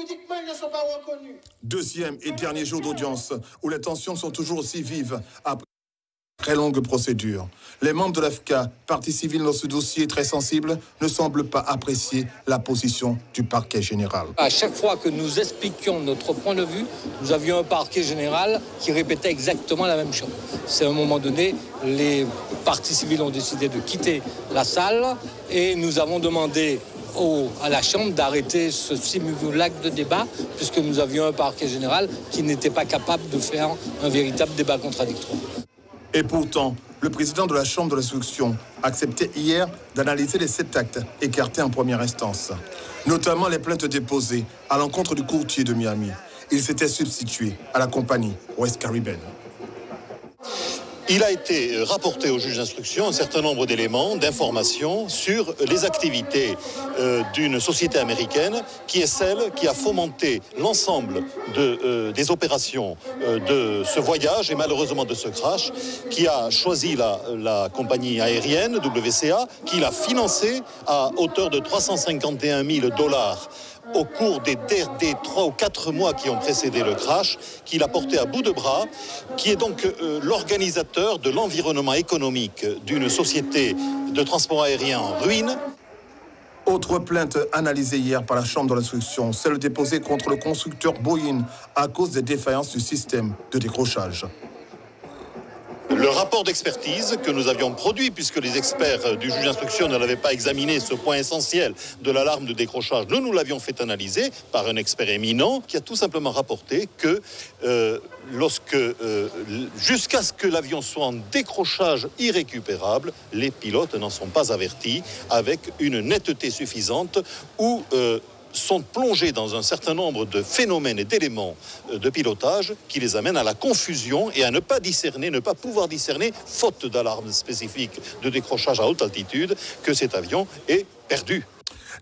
juridiquement, ils ne sont pas reconnus. Deuxième et dernier jour d'audience où les tensions sont toujours aussi vives après très longue procédure. Les membres de l'AFCA, partie civile dans ce dossier très sensible, ne semblent pas apprécier la position du parquet général. À chaque fois que nous expliquions notre point de vue, nous avions un parquet général qui répétait exactement la même chose. C'est à un moment donné, les parties civiles ont décidé de quitter la salle et nous avons demandé à la Chambre d'arrêter ce simulacre de débat, puisque nous avions un parquet général qui n'était pas capable de faire un véritable débat contradictoire. Et pourtant, le président de la Chambre de l'instruction acceptait hier d'analyser les sept actes écartés en première instance, notamment les plaintes déposées à l'encontre du courtier de Miami. Il s'était substitué à la compagnie West Caribbean. Il a été euh, rapporté au juge d'instruction un certain nombre d'éléments, d'informations sur les activités euh, d'une société américaine qui est celle qui a fomenté l'ensemble euh, des opérations de ce voyage et malheureusement de ce crash, qui a choisi la, la compagnie aérienne WCA, qui l'a financé à hauteur de 351 000 dollars. Au cours des, trois ou quatre mois qui ont précédé le crash, qu'il a porté à bout de bras, qui est donc euh, de l'environnement économique d'une société de transport aérien en ruine. Autre plainte analysée hier par la Chambre de l'instruction, celle déposée contre le constructeur Boeing à cause des défaillances du système de décrochage. Le rapport d'expertise que nous avions produit, puisque les experts du juge d'instruction ne l'avaient pas examiné, ce point essentiel de l'alarme de décrochage, nous nous l'avions fait analyser par un expert éminent qui a tout simplement rapporté que euh, euh, jusqu'à ce que l'avion soit en décrochage irrécupérable, les pilotes n'en sont pas avertis avec une netteté suffisante ou euh, sont plongés dans un certain nombre de phénomènes et d'éléments euh, de pilotage qui les amènent à la confusion et à ne pas discerner, ne pas pouvoir discerner, faute d'alarme spécifique de décrochage à haute altitude, que cet avion est perdu.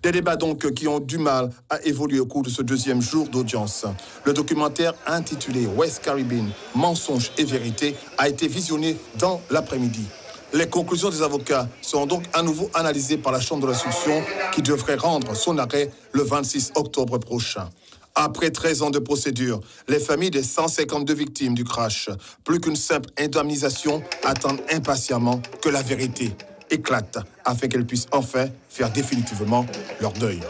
Des débats donc qui ont du mal à évoluer au cours de ce deuxième jour d'audience. Le documentaire intitulé West Caribbean, mensonges et vérité a été visionné dans l'après-midi. Les conclusions des avocats seront donc à nouveau analysées par la Chambre de l'instruction qui devrait rendre son arrêt le 26 octobre prochain. Après 13 ans de procédure, les familles des 152 victimes du crash, plus qu'une simple indemnisation, attendent impatiemment que la vérité éclate afin qu'elles puissent enfin faire définitivement leur deuil.